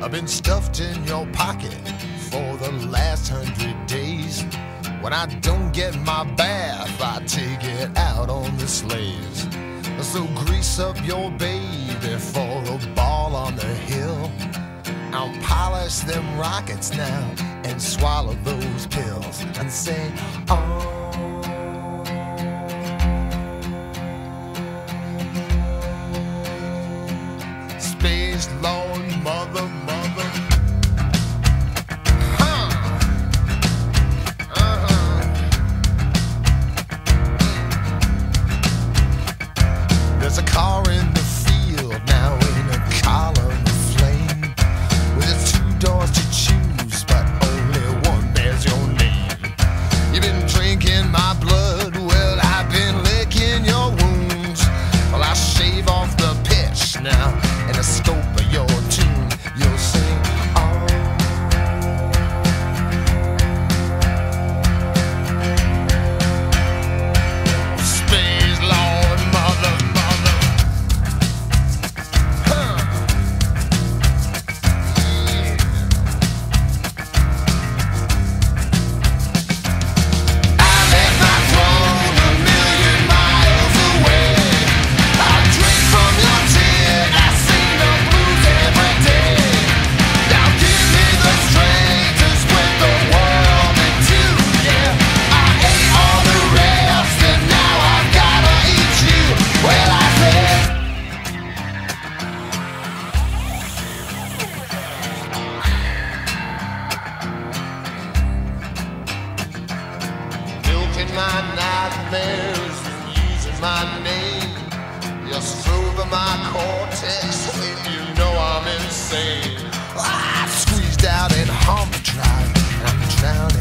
I've been stuffed in your pocket for the last hundred days. When I don't get my bath, I take it out on the slaves. So grease up your baby for the ball on the hill. I'll polish them rockets now and swallow those pills and say, oh. And using my name. You're stroking my cortex when you know I'm insane. I squeezed out and hump dry, I'm drowning